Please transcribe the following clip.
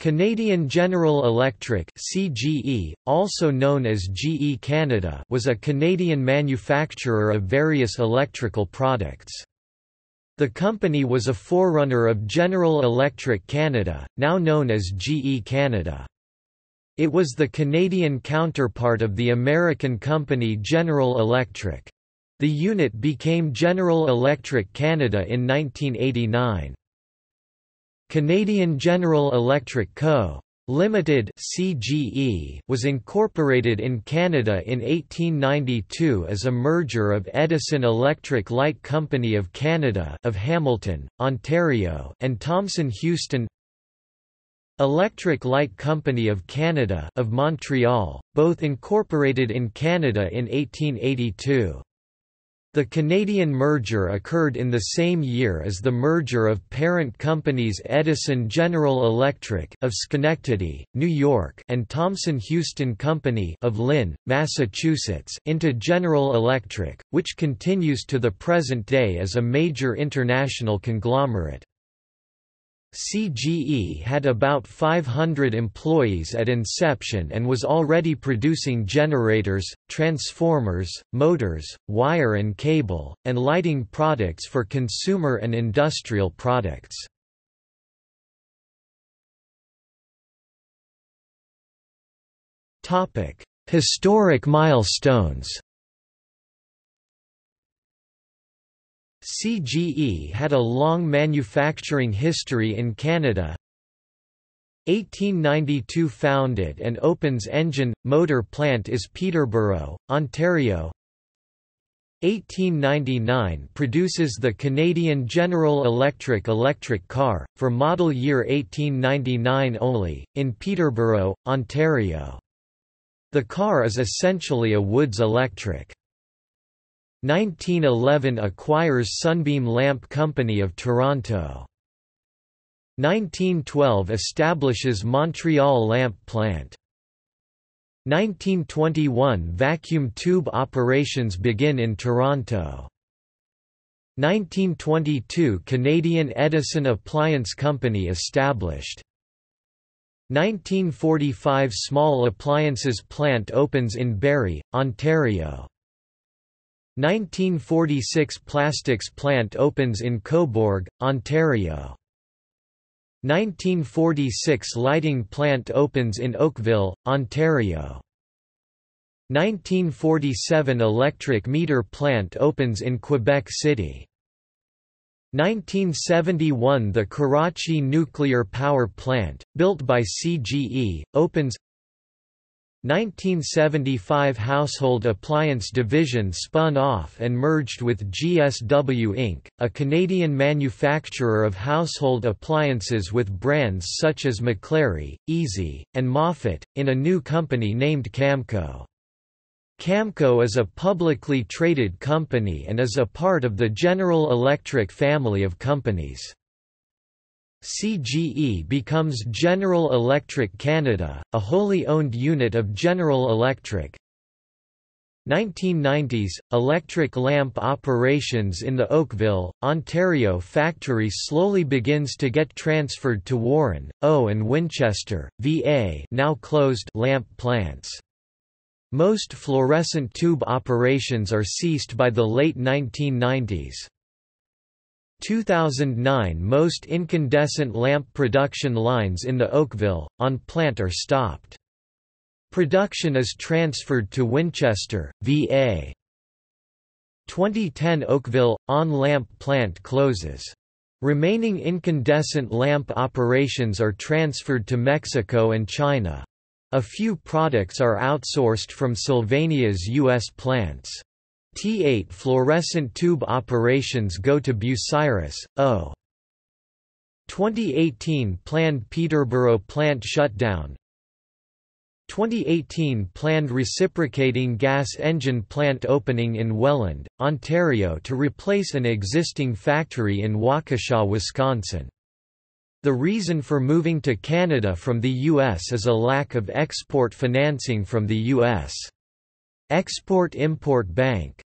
Canadian General Electric (CGE), also known as GE Canada, was a Canadian manufacturer of various electrical products. The company was a forerunner of General Electric Canada, now known as GE Canada. It was the Canadian counterpart of the American company General Electric. The unit became General Electric Canada in 1989. Canadian General Electric Co. Limited (CGE) was incorporated in Canada in 1892 as a merger of Edison Electric Light Company of Canada of Hamilton, Ontario, and Thomson Houston Electric Light Company of Canada of Montreal, both incorporated in Canada in 1882. The Canadian merger occurred in the same year as the merger of parent companies Edison General Electric of Schenectady, New York and Thomson Houston Company of Lynn, Massachusetts into General Electric, which continues to the present day as a major international conglomerate. CGE had about 500 employees at inception and was already producing generators, transformers, motors, wire and cable, and lighting products for consumer and industrial products. Historic milestones CGE had a long manufacturing history in Canada. 1892 founded and opens engine, motor plant is Peterborough, Ontario 1899 produces the Canadian General Electric electric car, for model year 1899 only, in Peterborough, Ontario. The car is essentially a Woods electric. 1911 acquires Sunbeam Lamp Company of Toronto. 1912 establishes Montreal Lamp Plant. 1921 vacuum tube operations begin in Toronto. 1922 Canadian Edison Appliance Company established. 1945 Small appliances plant opens in Barrie, Ontario. 1946 Plastics plant opens in Cobourg, Ontario. 1946 Lighting plant opens in Oakville, Ontario. 1947 Electric meter plant opens in Quebec City. 1971 The Karachi Nuclear Power Plant, built by CGE, opens 1975 Household Appliance Division spun off and merged with GSW Inc., a Canadian manufacturer of household appliances with brands such as McClary, Easy, and Moffat, in a new company named Camco. Camco is a publicly traded company and is a part of the General Electric family of companies. CGE becomes General Electric Canada, a wholly owned unit of General Electric. 1990s – Electric lamp operations in the Oakville, Ontario factory slowly begins to get transferred to Warren, O and Winchester, VA now closed lamp plants. Most fluorescent tube operations are ceased by the late 1990s. 2009 Most incandescent lamp production lines in the Oakville, on plant are stopped. Production is transferred to Winchester, VA. 2010 Oakville, on lamp plant closes. Remaining incandescent lamp operations are transferred to Mexico and China. A few products are outsourced from Sylvania's U.S. plants. T8 fluorescent tube operations go to Bucyrus, O. 2018 planned Peterborough plant shutdown 2018 planned reciprocating gas engine plant opening in Welland, Ontario to replace an existing factory in Waukesha, Wisconsin. The reason for moving to Canada from the U.S. is a lack of export financing from the U.S. Export-Import Bank